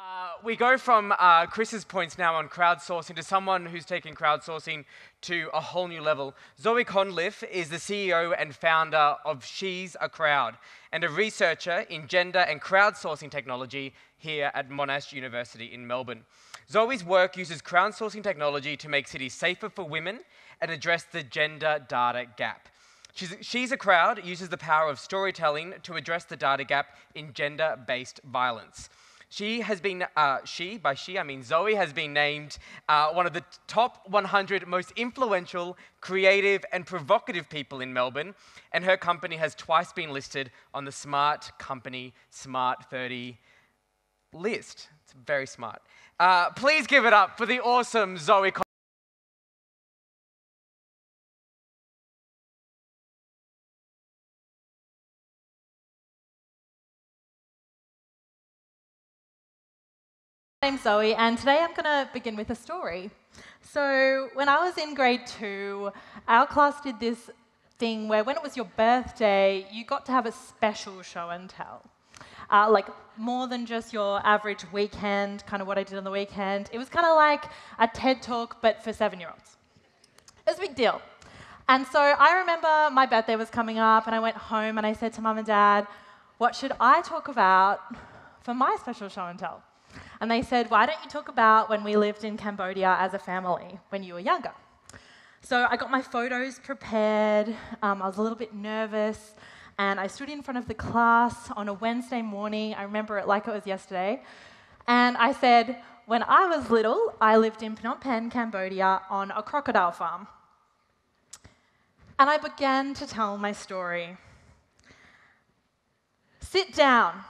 Uh, we go from uh, Chris's points now on crowdsourcing to someone who's taken crowdsourcing to a whole new level. Zoe Condliffe is the CEO and founder of She's a Crowd and a researcher in gender and crowdsourcing technology here at Monash University in Melbourne. Zoe's work uses crowdsourcing technology to make cities safer for women and address the gender data gap. She's, She's a Crowd uses the power of storytelling to address the data gap in gender based violence. She has been, uh, she, by she I mean Zoe, has been named uh, one of the top 100 most influential, creative, and provocative people in Melbourne, and her company has twice been listed on the Smart Company Smart 30 list. It's very smart. Uh, please give it up for the awesome Zoe. Name's Zoe, and today I'm going to begin with a story. So, when I was in grade two, our class did this thing where when it was your birthday, you got to have a special show and tell. Uh, like more than just your average weekend, kind of what I did on the weekend. It was kind of like a TED talk, but for seven year olds. It was a big deal. And so I remember my birthday was coming up, and I went home and I said to mum and dad, What should I talk about for my special show and tell? And they said, Why don't you talk about when we lived in Cambodia as a family when you were younger? So I got my photos prepared. Um, I was a little bit nervous. And I stood in front of the class on a Wednesday morning. I remember it like it was yesterday. And I said, When I was little, I lived in Phnom Penh, Cambodia, on a crocodile farm. And I began to tell my story. Sit down.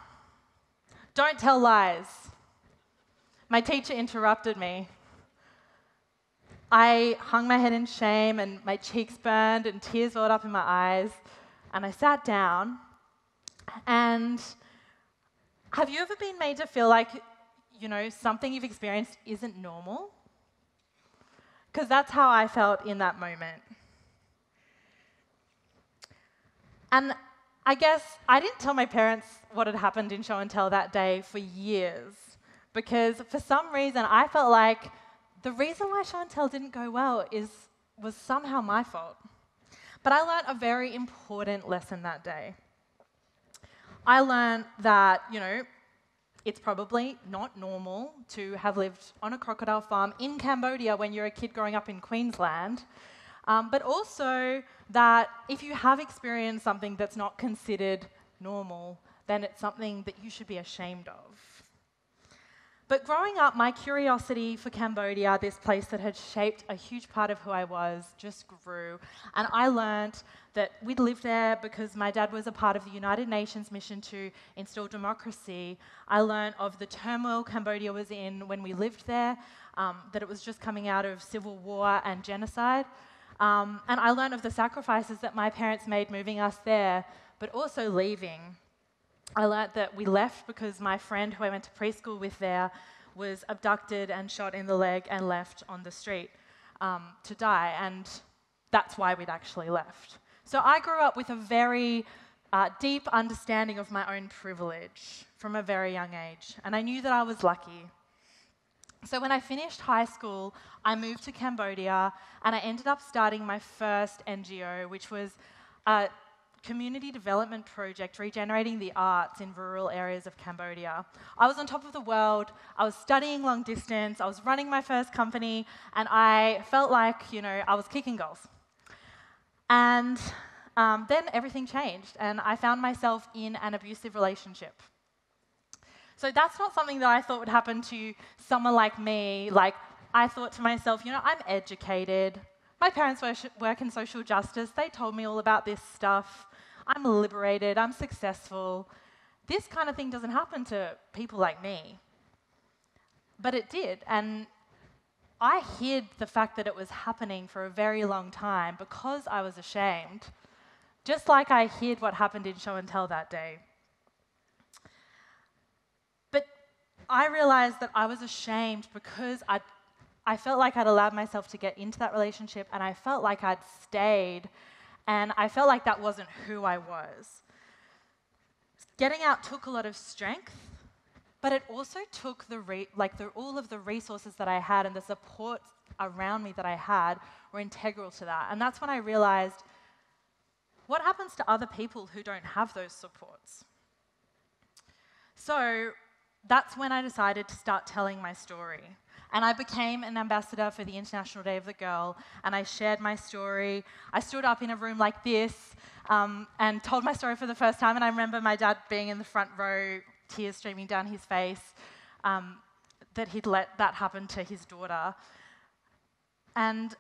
Don't tell lies. My teacher interrupted me. I hung my head in shame and my cheeks burned and tears welled up in my eyes. And I sat down. And have you ever been made to feel like, you know, something you've experienced isn't normal? Because that's how I felt in that moment. And I guess I didn't tell my parents what had happened in show and tell that day for years because for some reason I felt like the reason why tell didn't go well is, was somehow my fault. But I learned a very important lesson that day. I learned that, you know, it's probably not normal to have lived on a crocodile farm in Cambodia when you're a kid growing up in Queensland, um, but also that if you have experienced something that's not considered normal, then it's something that you should be ashamed of. But growing up, my curiosity for Cambodia, this place that had shaped a huge part of who I was, just grew. And I learned that we'd lived there because my dad was a part of the United Nations mission to install democracy. I learned of the turmoil Cambodia was in when we lived there, um, that it was just coming out of civil war and genocide. Um, and I learned of the sacrifices that my parents made moving us there, but also leaving. I learnt that we left because my friend who I went to preschool with there was abducted and shot in the leg and left on the street um, to die. And that's why we'd actually left. So I grew up with a very uh, deep understanding of my own privilege from a very young age. And I knew that I was lucky. So when I finished high school, I moved to Cambodia and I ended up starting my first NGO, which was a community development project regenerating the arts in rural areas of Cambodia. I was on top of the world, I was studying long distance, I was running my first company, and I felt like, you know, I was kicking goals. And um, then everything changed, and I found myself in an abusive relationship. So that's not something that I thought would happen to someone like me. Like, I thought to myself, you know, I'm educated. My parents work in social justice. They told me all about this stuff. I'm liberated, I'm successful. This kind of thing doesn't happen to people like me. But it did. And I hid the fact that it was happening for a very long time because I was ashamed, just like I hid what happened in show and tell that day. But I realized that I was ashamed because i I felt like I'd allowed myself to get into that relationship and I felt like I'd stayed and I felt like that wasn't who I was. Getting out took a lot of strength, But it also took the re- like the, all of the resources that I had and the support around me that I had were integral to that. And that's when I realized what happens to other people who don't have those supports. So that's when I decided to start telling my story. And I became an ambassador for the International Day of the Girl, and I shared my story. I stood up in a room like this um, and told my story for the first time. And I remember my dad being in the front row, tears streaming down his face, um, that he'd let that happen to his daughter. And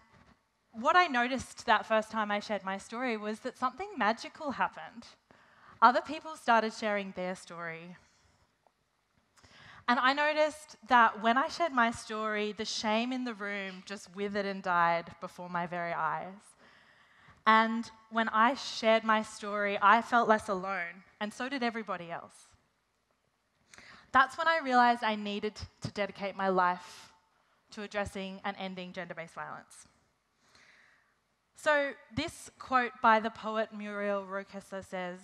what I noticed that first time I shared my story was that something magical happened. Other people started sharing their story. And I noticed that when I shared my story, the shame in the room just withered and died before my very eyes. And when I shared my story, I felt less alone, and so did everybody else. That's when I realized I needed to dedicate my life to addressing and ending gender based violence. So, this quote by the poet Muriel Rukeyser says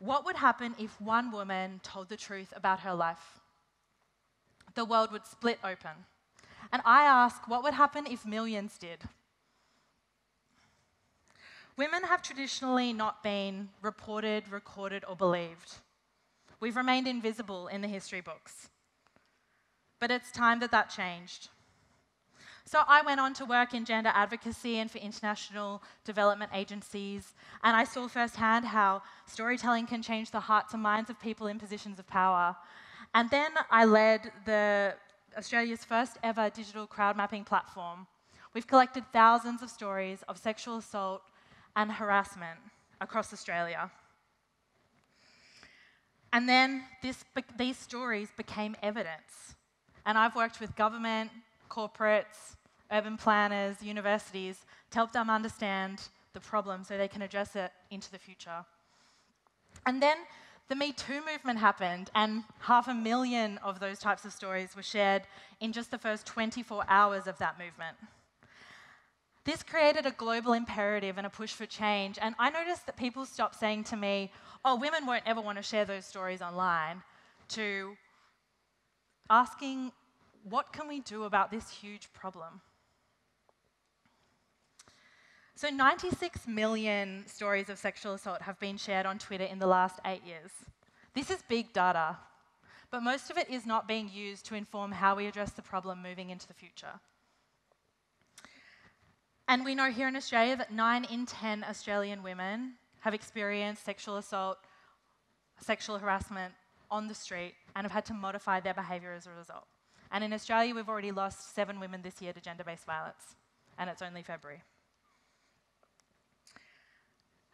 What would happen if one woman told the truth about her life? The world would split open. And I ask, what would happen if millions did? Women have traditionally not been reported, recorded, or believed. We've remained invisible in the history books. But it's time that that changed. So I went on to work in gender advocacy and for international development agencies, and I saw firsthand how storytelling can change the hearts and minds of people in positions of power. And then I led the Australia's first ever digital crowd mapping platform. We've collected thousands of stories of sexual assault and harassment across Australia. And then this, these stories became evidence. And I've worked with government, corporates, urban planners, universities to help them understand the problem so they can address it into the future. And then the Me Too movement happened, and half a million of those types of stories were shared in just the first 24 hours of that movement. This created a global imperative and a push for change, and I noticed that people stopped saying to me, Oh, women won't ever want to share those stories online, to asking, What can we do about this huge problem? So, 96 million stories of sexual assault have been shared on Twitter in the last eight years. This is big data, but most of it is not being used to inform how we address the problem moving into the future. And we know here in Australia that 9 in 10 Australian women have experienced sexual assault, sexual harassment on the street, and have had to modify their behaviour as a result. And in Australia, we've already lost seven women this year to gender based violence, and it's only February.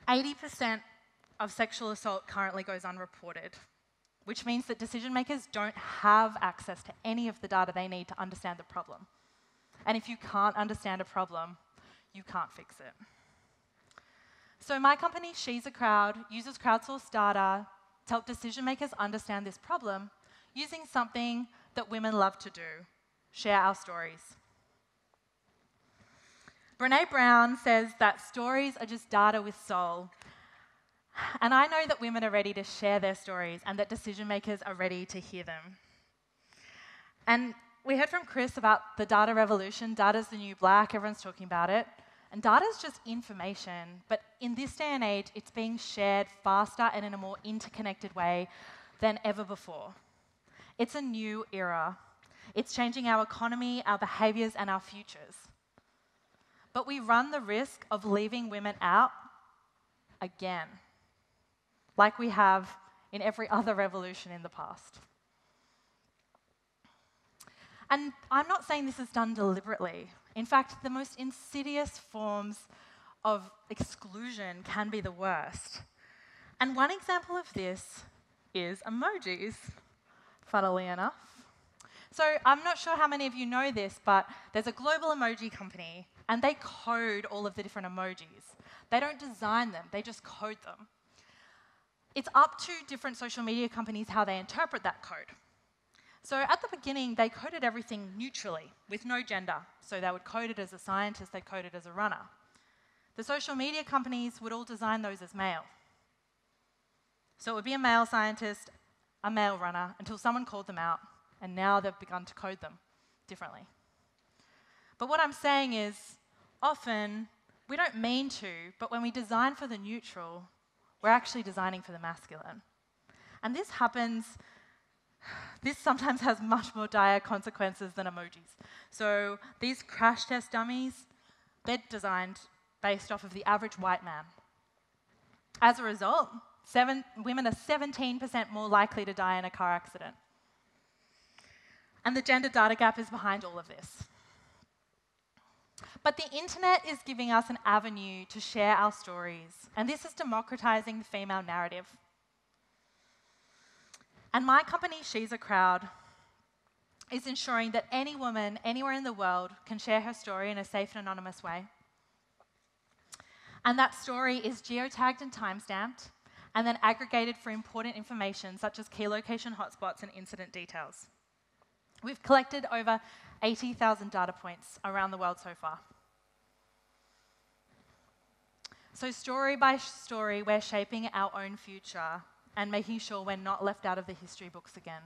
80% of sexual assault currently goes unreported, which means that decision makers don't have access to any of the data they need to understand the problem. And if you can't understand a problem, you can't fix it. So, my company, She's a Crowd, uses crowdsourced data to help decision makers understand this problem using something that women love to do share our stories. Brene Brown says that stories are just data with soul. And I know that women are ready to share their stories and that decision makers are ready to hear them. And we heard from Chris about the data revolution. Data's the new black, everyone's talking about it. And data is just information, but in this day and age, it's being shared faster and in a more interconnected way than ever before. It's a new era. It's changing our economy, our behaviours, and our futures but we run the risk of leaving women out again, like we have in every other revolution in the past. And I'm not saying this is done deliberately. In fact, the most insidious forms of exclusion can be the worst. And one example of this is emojis, funnily enough. So I'm not sure how many of you know this, but there's a global emoji company and they code all of the different emojis. They don't design them, they just code them. It's up to different social media companies how they interpret that code. So at the beginning, they coded everything neutrally with no gender. So they would code it as a scientist, they'd code it as a runner. The social media companies would all design those as male. So it would be a male scientist a male runner until someone called them out, and now they've begun to code them differently. But what I'm saying is, often we don't mean to, but when we design for the neutral, we're actually designing for the masculine. And this happens, this sometimes has much more dire consequences than emojis. So these crash test dummies, they're designed based off of the average white man. As a result, seven, women are 17% more likely to die in a car accident. And the gender data gap is behind all of this. But the internet is giving us an avenue to share our stories, and this is democratizing the female narrative. And my company, She's a Crowd, is ensuring that any woman anywhere in the world can share her story in a safe and anonymous way. And that story is geotagged and timestamped, and then aggregated for important information such as key location hotspots and incident details. We've collected over 80,000 data points around the world so far. So, story by story, we're shaping our own future and making sure we're not left out of the history books again.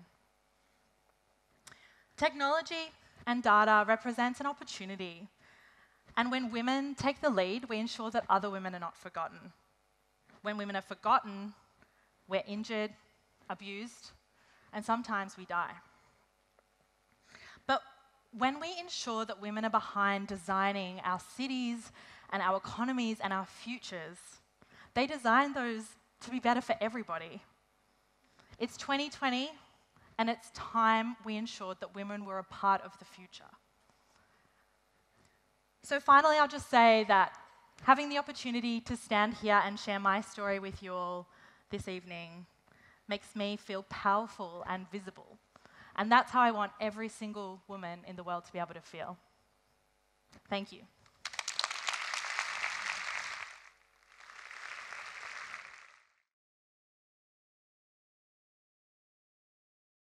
Technology and data represents an opportunity. And when women take the lead, we ensure that other women are not forgotten. When women are forgotten, we're injured, abused, and sometimes we die. When we ensure that women are behind designing our cities and our economies and our futures, they design those to be better for everybody. It's 2020, and it's time we ensured that women were a part of the future. So, finally, I'll just say that having the opportunity to stand here and share my story with you all this evening makes me feel powerful and visible. And that's how I want every single woman in the world to be able to feel. Thank you.